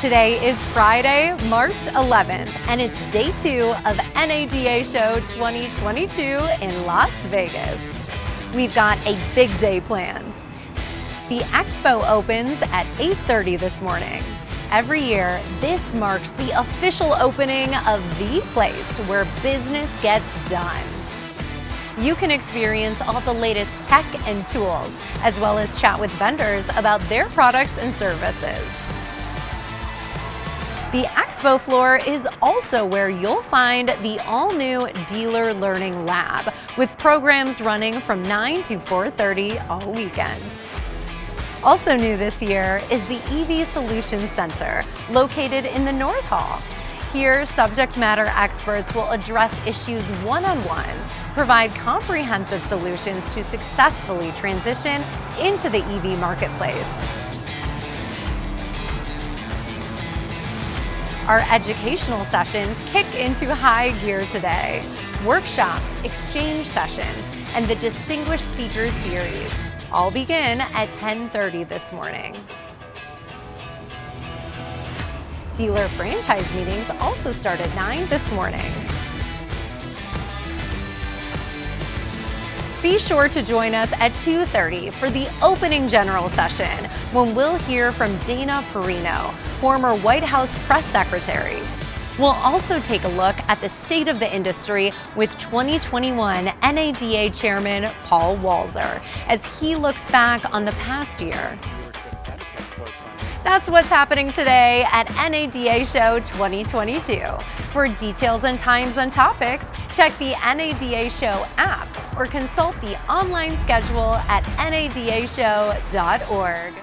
Today is Friday, March 11th, and it's day two of NADA Show 2022 in Las Vegas. We've got a big day planned. The expo opens at 8.30 this morning. Every year, this marks the official opening of the place where business gets done. You can experience all the latest tech and tools, as well as chat with vendors about their products and services. The expo floor is also where you'll find the all-new Dealer Learning Lab with programs running from 9 to 4.30 all weekend. Also new this year is the EV Solutions Center, located in the North Hall. Here, subject matter experts will address issues one-on-one, -on -one, provide comprehensive solutions to successfully transition into the EV marketplace. Our educational sessions kick into high gear today. Workshops, exchange sessions, and the Distinguished Speakers Series all begin at 10.30 this morning. Dealer franchise meetings also start at 9 this morning. Be sure to join us at 2.30 for the opening general session when we'll hear from Dana Perino, former White House press secretary. We'll also take a look at the state of the industry with 2021 NADA Chairman Paul Walser as he looks back on the past year. That's what's happening today at NADA Show 2022. For details and times and topics, check the NADA Show app or consult the online schedule at nadashow.org.